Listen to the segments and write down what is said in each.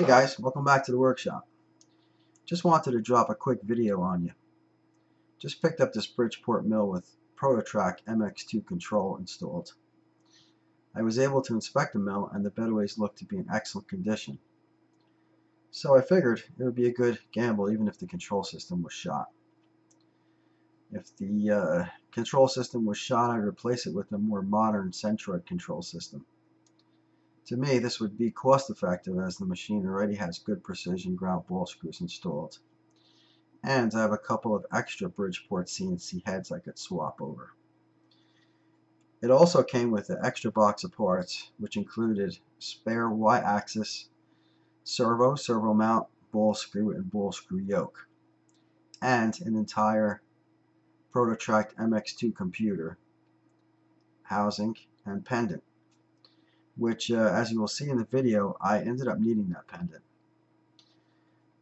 Hey guys, welcome back to the workshop. Just wanted to drop a quick video on you. Just picked up this Bridgeport mill with Prototrak MX2 control installed. I was able to inspect the mill and the bedways looked to be in excellent condition. So I figured it would be a good gamble even if the control system was shot. If the uh, control system was shot, I'd replace it with a more modern Centroid control system. To me, this would be cost effective as the machine already has good precision ground ball screws installed. And I have a couple of extra Bridgeport CNC heads I could swap over. It also came with an extra box of parts, which included spare Y-axis, servo, servo mount, ball screw, and ball screw yoke, and an entire Prototrak MX2 computer, housing, and pendant, which, uh, as you will see in the video, I ended up needing that pendant.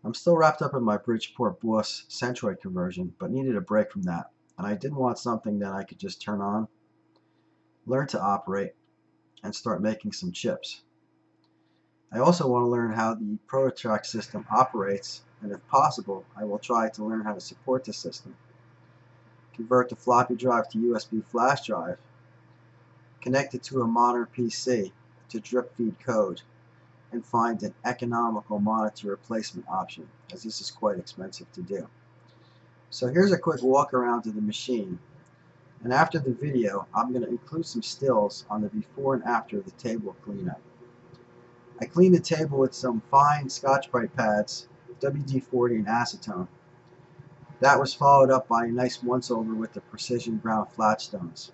I'm still wrapped up in my Bridgeport Boss Centroid conversion, but needed a break from that, and I did want something that I could just turn on learn to operate, and start making some chips. I also want to learn how the Prototrak system operates, and if possible, I will try to learn how to support the system. Convert the floppy drive to USB flash drive, connect it to a modern PC to drip feed code, and find an economical monitor replacement option, as this is quite expensive to do. So here's a quick walk around to the machine and after the video, I'm going to include some stills on the before and after of the table cleanup. I cleaned the table with some fine Scotch-Brite pads, WD-40 and acetone. That was followed up by a nice once-over with the Precision Ground Flatstones,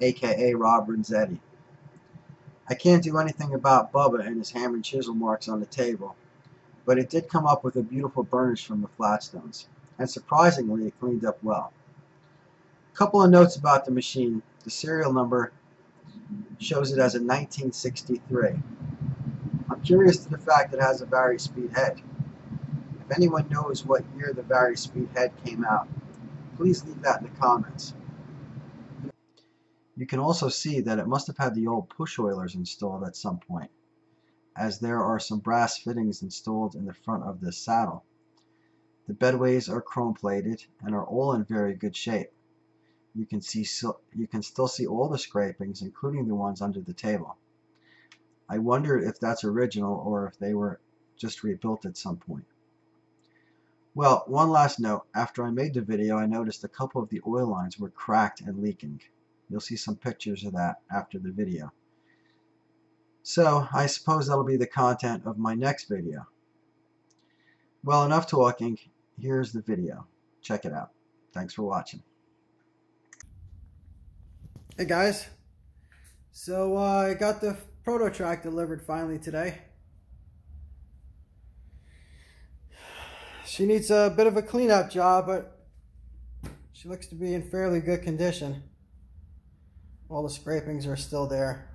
aka Robin Renzetti. I can't do anything about Bubba and his hammer and chisel marks on the table, but it did come up with a beautiful burnish from the Flatstones, and surprisingly it cleaned up well. A couple of notes about the machine. The serial number shows it as a 1963. I'm curious to the fact that it has a vari-speed head. If anyone knows what year the vari-speed head came out, please leave that in the comments. You can also see that it must have had the old push oilers installed at some point, as there are some brass fittings installed in the front of the saddle. The bedways are chrome plated and are all in very good shape you can see you can still see all the scrapings, including the ones under the table. I wonder if that's original or if they were just rebuilt at some point. Well, one last note. After I made the video, I noticed a couple of the oil lines were cracked and leaking. You'll see some pictures of that after the video. So, I suppose that'll be the content of my next video. Well, enough talking. Here's the video. Check it out. Thanks for watching. Hey guys, so uh, I got the Prototrak delivered finally today. She needs a bit of a cleanup job, but she looks to be in fairly good condition. All the scrapings are still there.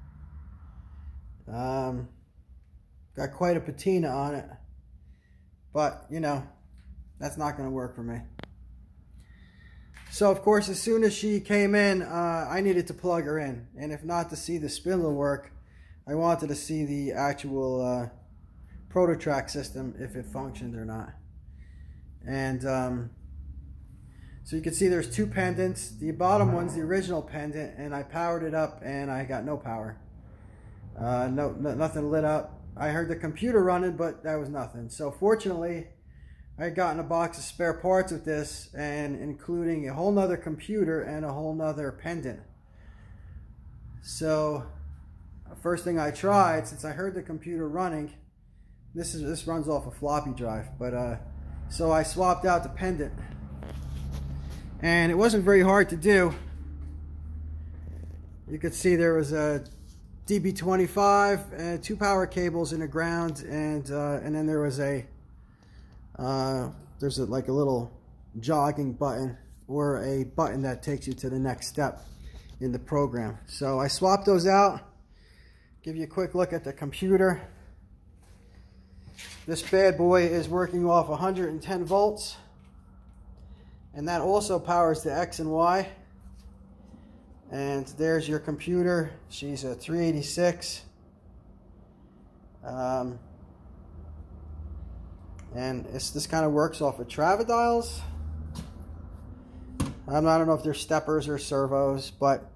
Um, got quite a patina on it, but you know, that's not going to work for me. So of course, as soon as she came in, uh, I needed to plug her in. And if not to see the spindle work, I wanted to see the actual uh, Prototrak system, if it functioned or not. And um, so you can see there's two pendants. The bottom one's the original pendant, and I powered it up, and I got no power. Uh, no, no, nothing lit up. I heard the computer running, but that was nothing. So fortunately, I had gotten a box of spare parts with this and including a whole nother computer and a whole nother pendant. So first thing I tried, since I heard the computer running, this is this runs off a floppy drive, but uh, so I swapped out the pendant. And it wasn't very hard to do. You could see there was a DB25 and two power cables in the ground and uh, and then there was a uh, there's a, like a little jogging button or a button that takes you to the next step in the program. So I swapped those out. Give you a quick look at the computer. This bad boy is working off 110 volts. And that also powers the X and Y. And there's your computer. She's a 386. Um, And this kind of works off of Travadials. I don't know if they're steppers or servos, but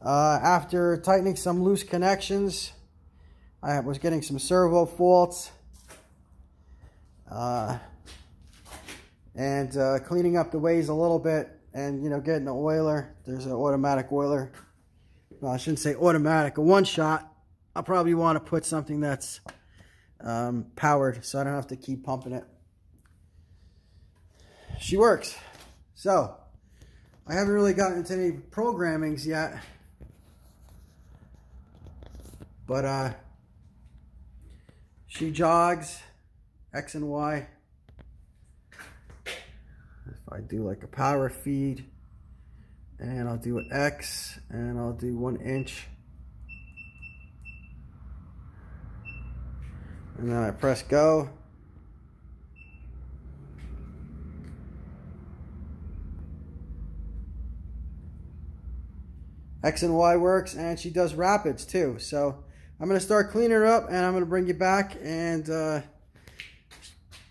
uh, after tightening some loose connections, I was getting some servo faults. Uh, and uh, cleaning up the ways a little bit and, you know, getting the oiler. There's an automatic oiler. Well, I shouldn't say automatic, a one-shot. I'll probably want to put something that's um, powered so I don't have to keep pumping it. She works. So, I haven't really gotten into any programmings yet. But uh, she jogs X and Y. I do like a power feed, and I'll do an X, and I'll do one inch. And then I press go. X and Y works, and she does rapids too. So I'm to start cleaning her up, and I'm to bring you back and uh,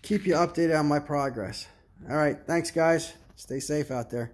keep you updated on my progress. All right, thanks guys. Stay safe out there.